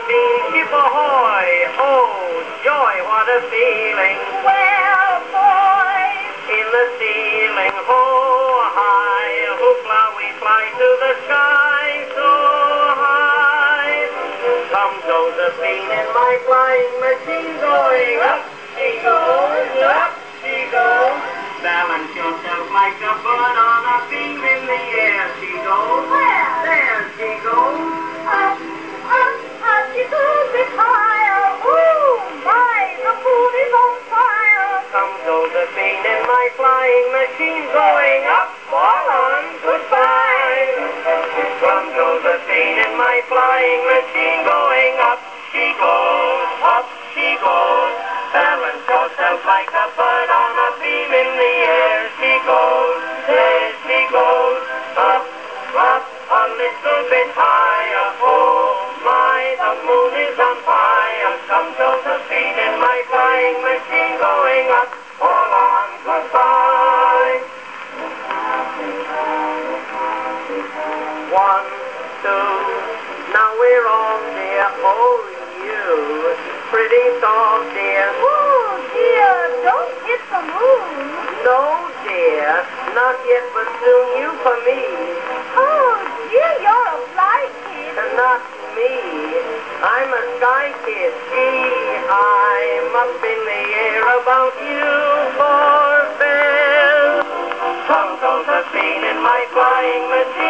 Josephine, ship ahoy. Oh, joy, what a feeling. Well, boys, In the ceiling, oh, high, hoopla, we fly to the sky so high. Come, Josephine, in my flying machine going up. She goes, up she goes. Balance yourself like a bird on a beam in the air. She goes, machine going up. On, goodbye. Come, Josephine, in my flying machine going up. She goes, up she goes. Balance yourself like a bird on a beam in the air. She goes, there she goes. Up, up, a little bit higher. Oh, my, the moon is on One, two, now we're on, dear. Oh, you, pretty soft, dear. Oh, dear, don't hit the moon. No, dear, not yet, but soon you for me. Oh, dear, you're a fly kid. And not me. I'm a sky kid. Gee, I'm up in the air about you for fair. Come, Josephine, in my flying machine